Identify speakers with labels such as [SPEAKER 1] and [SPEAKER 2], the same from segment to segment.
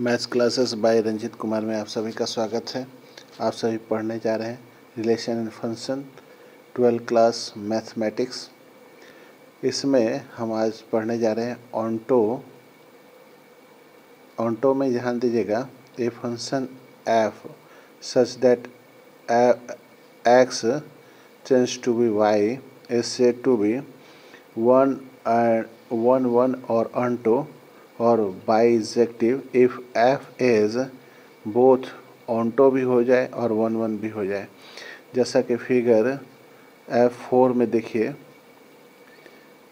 [SPEAKER 1] Maths classes by Ranjit Kumar में आप सभी का स्वागत है। आप सभी पढ़ने जा रहे हैं relation and function, twelfth class mathematics. इसमें हम आज पढ़ने जा रहे हैं ऑन्टो। ऑन्टो में ध्यान दीजिएगा, a function f such that x change to b y is said to be one one one और ऑन्टो और bijective if f is both onto भी हो जाए और वन वन भी हो जाए। जैसा कि फिगर एफ़ फोर में देखिए,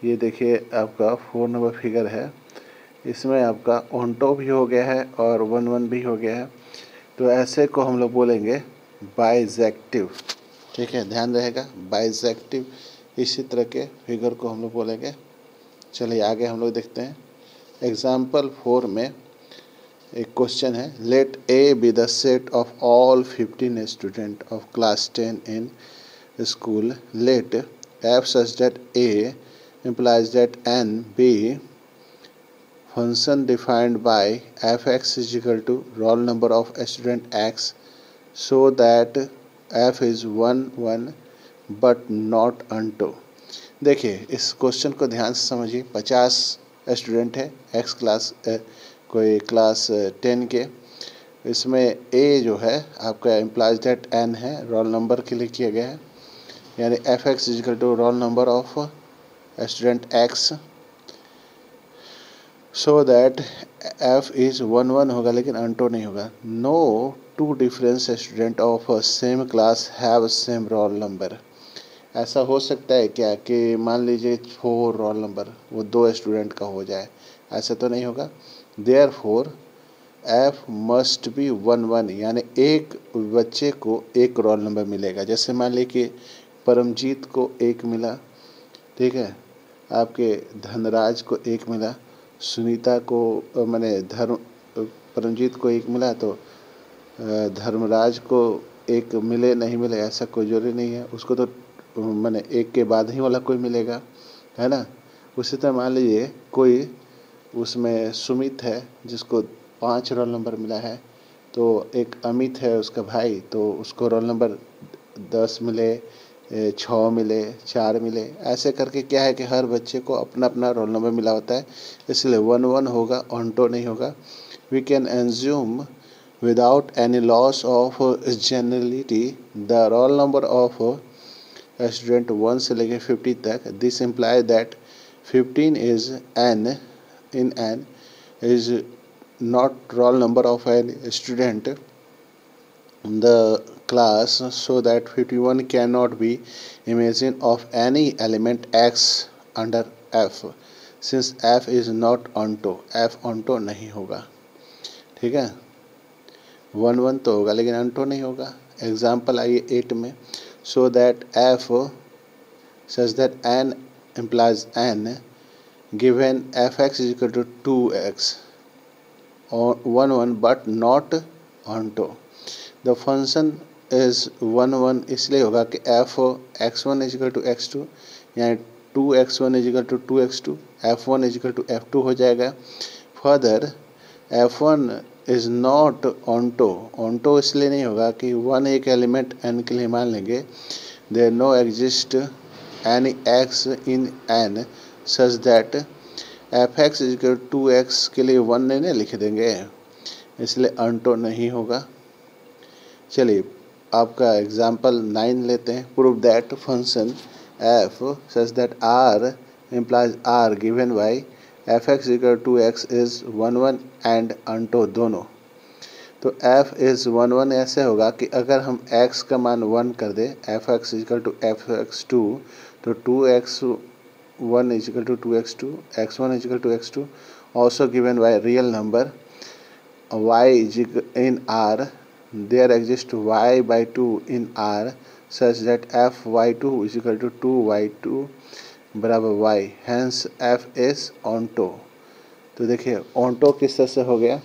[SPEAKER 1] ये देखिए आपका फोर नंबर फिगर है। इसमें आपका ऑन्टो भी हो गया है और वन वन भी हो गया है। तो ऐसे को हम लोग बोलेंगे बाइजेक्टिव ठीक है, ध्यान रहेगा बाइजेक्टिव इसी तरह के फिगर को हम लोग बोलेंगे। चलिए आगे हम लोग देखते हैं। एग्ज़ाम्पल फोर में एक क्वेश्चन है. Let A be the set of all fifteen student of class ten in school let f such that A implies that N be function defined by f x is equal to roll number of student x so that f is one one but not onto देखिए, इस question को ध्यान से समझिए. पचास student है x class कोई class ten के। इसमें ए जो है, आपका एम्प्लाइज डेट एन है रोल नंबर के लिए किया गया है। यानी f x is equal to roll number of student x so that f is one one होगा, लेकिन अंटो नहीं होगा। No two difference student of same class have same roll number ऐसा हो सकता है क्या कि मान लीजिए फोर रोल नंबर, वो दो स्टूडेंट का हो जाए? ऐसा तो नहीं होगा। Therefore f must be one one यानी एक बच्चे को एक रोल नंबर मिलेगा। जैसे मान लीजिए कि परमजीत को एक मिला, ठीक है? आपके धनराज को एक मिला, सुनीता को, मैंने धर्म, परमजीत को एक मिला तो धर्मराज को एक मिले, नहीं मिले, ऐसा कोई ज़रूरी नहीं है। उसको तो मैंने एक के बाद ही वाला कोई मिलेगा, है ना? उसी तरह मान लीजिए कोई उसमें सुमित है, जिसको पाँच रोल नंबर मिला है तो एक अमित है उसका भाई तो उसको रोल नंबर दस मिले छः मिले, चार मिले, ऐसे करके क्या है कि हर बच्चे को अपना अपना रोल नंबर मिला होता है, इसलिए वन वन होगा ऑन्टो नहीं होगा। We can assume without any loss of generality the roll number of student one से लेके फिफ्टी तक। This imply that fifteen is N in N is not roll number of an student the class, so that 51 cannot be imagine of any element x under f, since f is not onto, f onto नहीं होगा। ठीक है? One one तो होगा, लेकिन onto नहीं होगा। Example आइए एट में। so that f such that n implies n given fx is equal to 2x or 1 1 but not onto the function is 1 1 इसलिए होगा कि f x1 one is equal to x two यानी two x one is equal to two x two f one is equal to f two हो जाएगा further F one is not onto onto इसलिए नहीं होगा कि one एक element N के लिए मान लेंगे। There no exist any x in N such that f x is equal to x के लिए वन नहीं ना लिख देंगे। इसलिए ऑन्टो नहीं होगा। चलिए, आपका एग्ज़ाम्पल नाइन लेते हैं। Prove that function f such that R implies R given by f x equal to x is one one and onto दोनों। तो एफ़ इज़ वन वन ऐसे होगा कि अगर हम एक्स का मान वन कर दें f x is equal to f x two तो two x one is equal to two x two x one is equal to x two also given by real number y in R there exist y by two in R such that f y two is equal to two y two बराबर y hence f is onto तो देखिए onto किस तरह से हो गया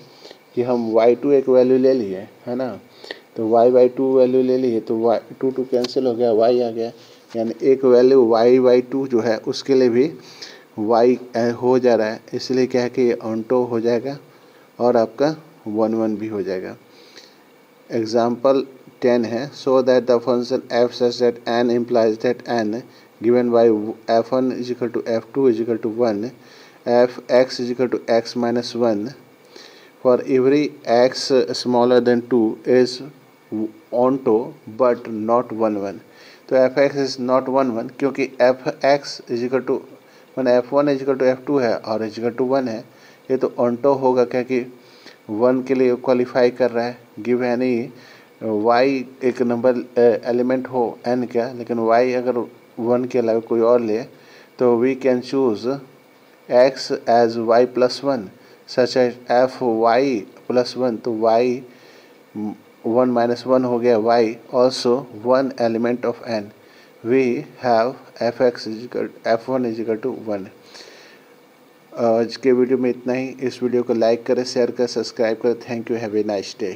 [SPEAKER 1] कि हम वाई टू एक वैल्यू ले लिए है ना? तो वाई बाई टू वैल्यू ले लिए तो वाई टू टू कैंसिल हो गया वाई आ गया। यानी एक वैल्यू वाई बाई टू जो है, उसके लिए भी वाई हो जा रहा है। इसलिए क्या है कि ऑनटो हो जाएगा और आपका वन वन भी हो जाएगा। एग्ज़ाम्पल टेन है। So that the function f such that N implies that N is equal to f two is equal to one f x is equal to x minus one for every x smaller than two is onto but not one one तो f x is not one one क्योंकि f x is equal to one f one is equal to f two है और is equal to one है। ये तो onto होगा क्या कि वन के लिए क्वालिफाई कर रहा है। गिव एनी वाई एक नंबर एलिमेंट हो एन का लेकिन वाई अगर वन के अलावा कोई और ले तो we can choose x as y plus one such as f y plus one तो वाई वन माइनस वन हो गया y also one element of N we have f x is equal f one is equal to one आज के video में इतना ही। इस video को like करें शेयर करें सब्सक्राइब करें। Thank you have a nice day